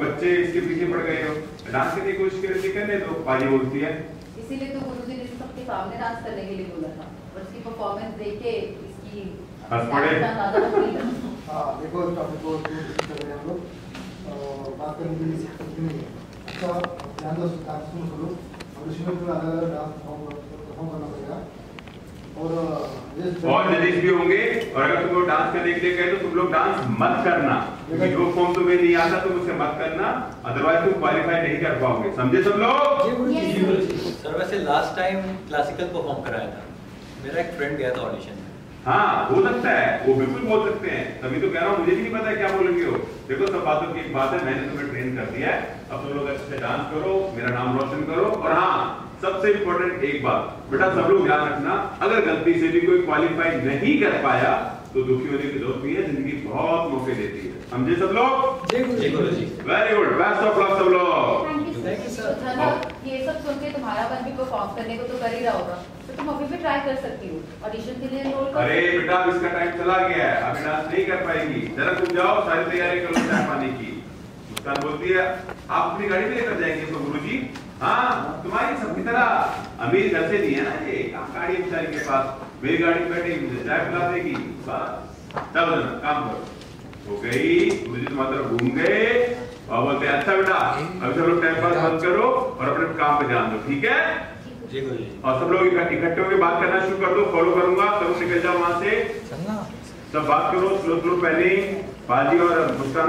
बच्चे इसके पीछे पड़ गए हो। डांस करने की कोशिश करें करने दो बाजी बोलती है। इसीलिए तो गुरु जी ने सबके सामने डांस करने के लिए बोला था। और इसकी परफॉर्मेंस देख के इसकी हंस पड़े। हाँ देखो टॉपिक को डिस्कस कर रहे हैं हम लोग और बात करने के लिए कुछ भी नहीं है। अच्छा ध्यान दो डांस सुनो सुनो। और इसमें अलग अलग डांस परफॉर्म करना पड़ेगा। और और जजेस भी होंगे। और अगर तुमको डांस करने के लिए कहे तो तुम लोग डांस मत करना। जो फॉर्म तुम्हें नहीं आता तुम उसे मत करना। अदरवाइज़ तुम क्वालिफाई नहीं कर पाओगे। समझे सब लोग? सर वैसे लास्ट टाइम क्लासिकल परफॉर्म कराया था। मेरा एक फ्रेंड गया था ऑडिशन हाँ हो सकता है। वो बिल्कुल बोल सकते हैं। तभी तो कह रहा हूँ मुझे भी नहीं पता है क्या बोलेंगे हो देखो सब बातों की एक बात है मैंने तुम्हें ट्रेन कर दिया है। अब तुम लोग अच्छे से डांस करो मेरा नाम रोशन करो और सबसे इम्पोर्टेंट एक बात बेटा सब लोग ध्यान रखना अगर गलती से भी कोई क्वालिफाई नहीं कर पाया तो दुखी होने की ज़रूरत नहीं है ज़िंदगी बहुत मौके देती है। समझे सब लोग? Very good best of luck सब लोग। धनव, ये सब सुन के तुम्हारा मन भी परफॉर्म करने को तो कर ही रहा होगा। तो तुम अभी भी ट्राई कर सकती हो। ऑडिशन के लिए रोल कर। अरे बेटा इसका टाइम चला गया है। अभी डांस नहीं कर पाएगी। जरा तुम जाओ सारी तैयारी करो चाय पानी की। मुस्कान बोलती है आप अपनी गाड़ी में लेकर जाएँगे तो गुरु जी हाँ तुम्हारी सबकी तरह। अमीर घर से नहीं है ना ये? काम गाड़ी बेचारी के पास। मेरी गाड़ी में बैठेगी मुझे चाय पिला देगी। बस। चलो जना काम करो। हो गई। जी तुम्हारी तरफ़ घूम गए। और बोलते अच्छा बेटा अभी सब लोग टाइम पास बंद करो और अपने काम पे ध्यान दो ठीक है? और सब लोग इकट्ठे इकट्ठे होकर बात करना शुरू कर दो फॉलो करूँगा तब निकल जाओ वहाँ से। सब बात करो स्लो स्लो पहले बाजी और मुस्कान